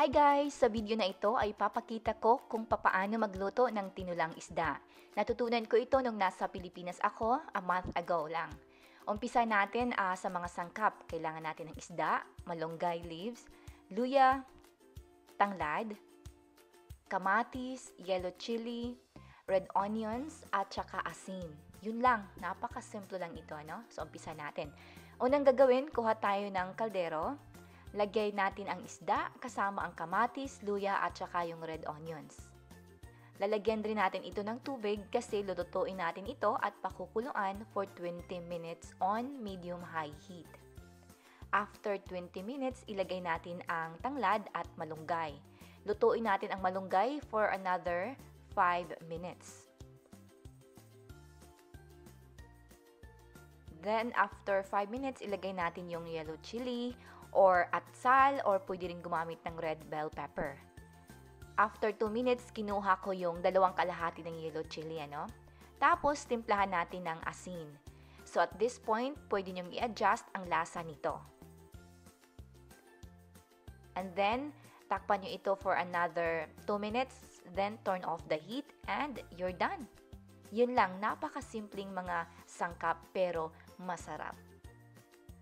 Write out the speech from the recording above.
Hi guys! Sa video na ito ay papakita ko kung papaano magluto ng tinulang isda. Natutunan ko ito nung nasa Pilipinas ako a month ago lang. Umpisa natin uh, sa mga sangkap. Kailangan natin ng isda, malunggay leaves, luya, tanglad, kamatis, yellow chili, red onions, at saka asin. Yun lang, napakasimple lang ito, ano? So, umpisa natin. Unang gagawin, kuha tayo ng kaldero, Lagay natin ang isda kasama ang kamatis, luya at saka yung red onions. Lalagyan rin natin ito ng tubig kasi lulutuin natin ito at pakukuluan for 20 minutes on medium-high heat. After 20 minutes, ilagay natin ang tanglad at malunggay. Lutuin natin ang malunggay for another 5 minutes. Then, after 5 minutes, ilagay natin yung yellow chili or atsal or pwede rin gumamit ng red bell pepper. After 2 minutes, kinuha ko yung dalawang kalahati ng yellow chili, ano? Tapos, timplahan natin ng asin. So, at this point, pwede nyong i-adjust ang lasa nito. And then, takpan nyo ito for another 2 minutes, then turn off the heat, and you're done. Yun lang, napakasimpleng mga sangkap pero masarap.